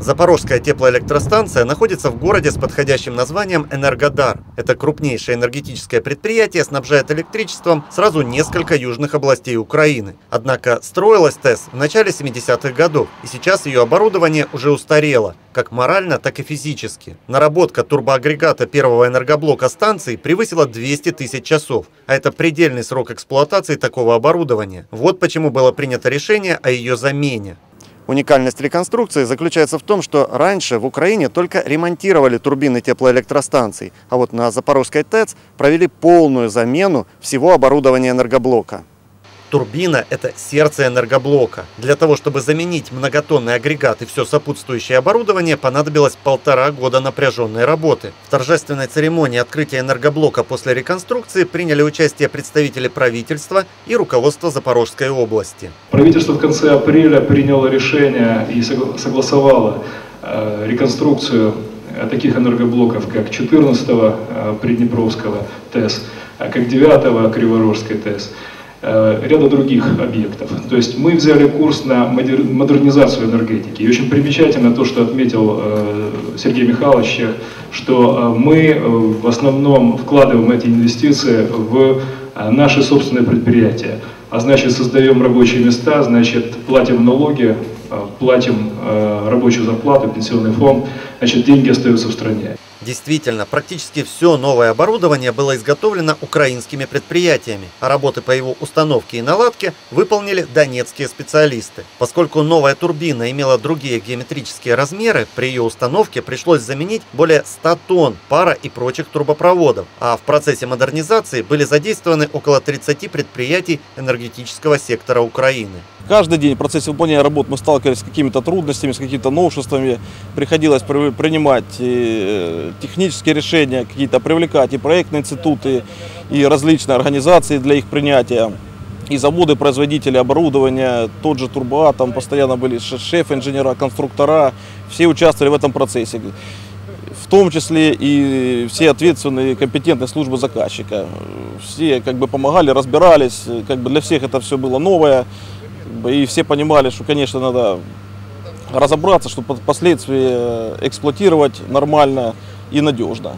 Запорожская теплоэлектростанция находится в городе с подходящим названием Энергодар. Это крупнейшее энергетическое предприятие, снабжает электричеством сразу несколько южных областей Украины. Однако строилась ТЭС в начале 70-х годов, и сейчас ее оборудование уже устарело, как морально, так и физически. Наработка турбоагрегата первого энергоблока станции превысила 200 тысяч часов, а это предельный срок эксплуатации такого оборудования. Вот почему было принято решение о ее замене. Уникальность реконструкции заключается в том, что раньше в Украине только ремонтировали турбины теплоэлектростанций, а вот на Запорожской ТЭЦ провели полную замену всего оборудования энергоблока. Турбина – это сердце энергоблока. Для того, чтобы заменить многотонный агрегат и все сопутствующее оборудование, понадобилось полтора года напряженной работы. В торжественной церемонии открытия энергоблока после реконструкции приняли участие представители правительства и руководства Запорожской области. Правительство в конце апреля приняло решение и согласовало э, реконструкцию э, таких энергоблоков, как 14-го э, Приднепровского ТЭС, как 9-го Криворожской ТЭС. Э, ряда других объектов. То есть мы взяли курс на модернизацию энергетики. И очень примечательно то, что отметил э, Сергей Михайлович, что э, мы в основном вкладываем эти инвестиции в наши собственные предприятия. А значит, создаем рабочие места, значит, платим налоги, платим рабочую зарплату, пенсионный фонд, значит, деньги остаются в стране. Действительно, практически все новое оборудование было изготовлено украинскими предприятиями, а работы по его установке и наладке выполнили донецкие специалисты. Поскольку новая турбина имела другие геометрические размеры, при ее установке пришлось заменить более 100 тонн пара и прочих трубопроводов, а в процессе модернизации были задействованы около 30 предприятий энергетического сектора Украины. Каждый день в процессе выполнения работ мы сталкивались с какими-то трудностями, с какими-то новшествами. Приходилось принимать э, технические решения, какие-то привлекать и проектные институты, и различные организации для их принятия. И заводы, производители оборудования, тот же Турбоатом, постоянно были шеф-инженера, конструктора, все участвовали в этом процессе. В том числе и все ответственные компетентные службы заказчика. Все как бы помогали, разбирались, как бы для всех это все было новое. И все понимали, что, конечно, надо разобраться, чтобы впоследствии э, эксплуатировать нормально и надежно.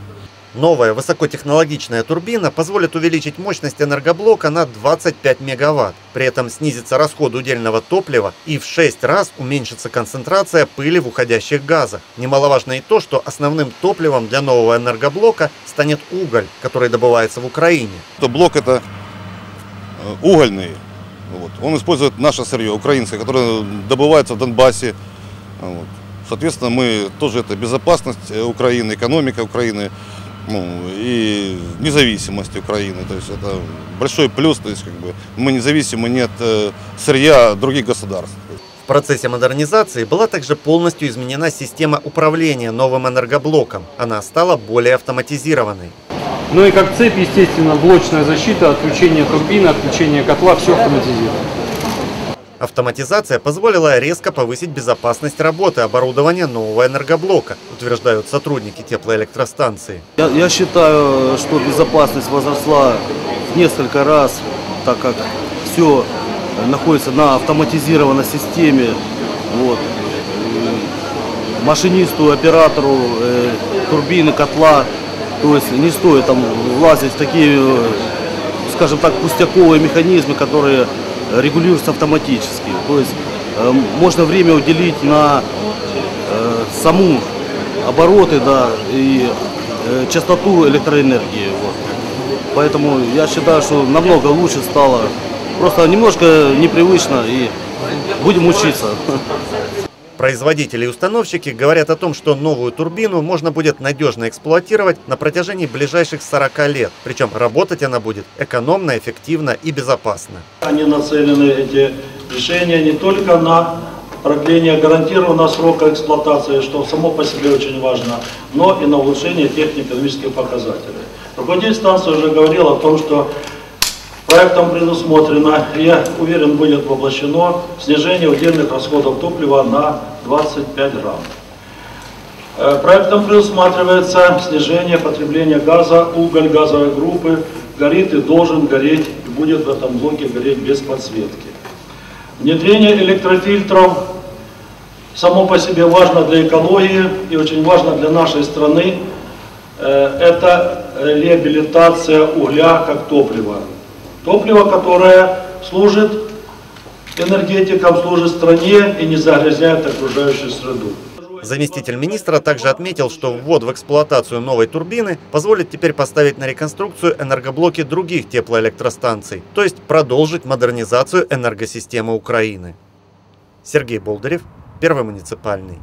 Новая высокотехнологичная турбина позволит увеличить мощность энергоблока на 25 мегаватт. При этом снизится расход удельного топлива и в 6 раз уменьшится концентрация пыли в уходящих газах. Немаловажно и то, что основным топливом для нового энергоблока станет уголь, который добывается в Украине. Блок это э, угольный вот. Он использует наше сырье, украинское, которое добывается в Донбассе. Вот. Соответственно, мы тоже это безопасность Украины, экономика Украины ну, и независимость Украины. То есть это большой плюс, то есть как бы мы независимы не от э, сырья других государств. В процессе модернизации была также полностью изменена система управления новым энергоблоком. Она стала более автоматизированной. Ну и как цепь, естественно, блочная защита, отключение турбины, отключение котла, все автоматизировано. Автоматизация позволила резко повысить безопасность работы оборудования нового энергоблока, утверждают сотрудники теплоэлектростанции. Я, я считаю, что безопасность возросла в несколько раз, так как все находится на автоматизированной системе. Вот. Машинисту, оператору э, турбины, котла то есть не стоит там влазить в такие, скажем так, пустяковые механизмы, которые регулируются автоматически. То есть э, можно время уделить на э, саму обороты да, и э, частоту электроэнергии. Вот. Поэтому я считаю, что намного лучше стало. Просто немножко непривычно и будем учиться. Производители и установщики говорят о том, что новую турбину можно будет надежно эксплуатировать на протяжении ближайших 40 лет. Причем работать она будет экономно, эффективно и безопасно. Они нацелены, эти решения, не только на продление гарантированного срока эксплуатации, что само по себе очень важно, но и на улучшение технико-экономических показателей. Руководитель станции уже говорил о том, что Проектом предусмотрено, я уверен, будет воплощено снижение удельных расходов топлива на 25 грамм. Э, проектом предусматривается снижение потребления газа, уголь газовой группы, горит и должен гореть, и будет в этом блоке гореть без подсветки. Внедрение электрофильтров само по себе важно для экологии и очень важно для нашей страны. Э, Это реабилитация угля как топлива. Топливо, которое служит энергетикам, служит стране и не загрязняет окружающую среду. Заместитель министра также отметил, что ввод в эксплуатацию новой турбины позволит теперь поставить на реконструкцию энергоблоки других теплоэлектростанций, то есть продолжить модернизацию энергосистемы Украины. Сергей Болдырев, Первый муниципальный.